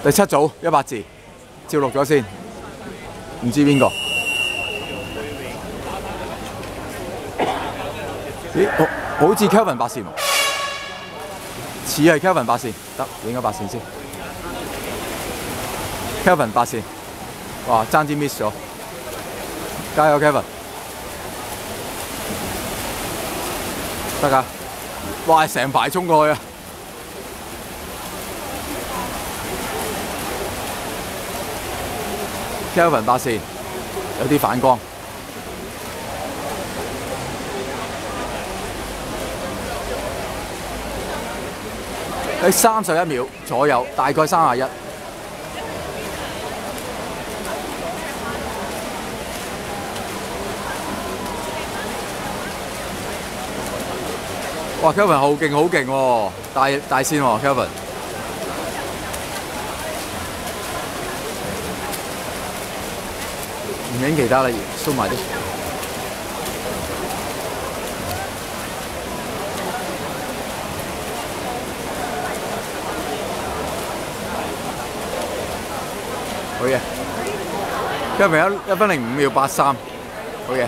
第七組一百字，照錄咗先，唔知邊個？咦，好似 Kevin 八線，似係 Kevin 八線，得影咗八線先。Kevin 八線，哇，爭啲 miss 咗，加油 Kevin！得㗎，哇，成排衝過去啊。Kevin 八線有啲反光，喺三十一秒左右，大概三十一。哇，Kevin 好勁好勁喎，大大線喎，Kevin。唔影其他啦，收埋啲。好嘢今日一一分零五秒八三，好嘢。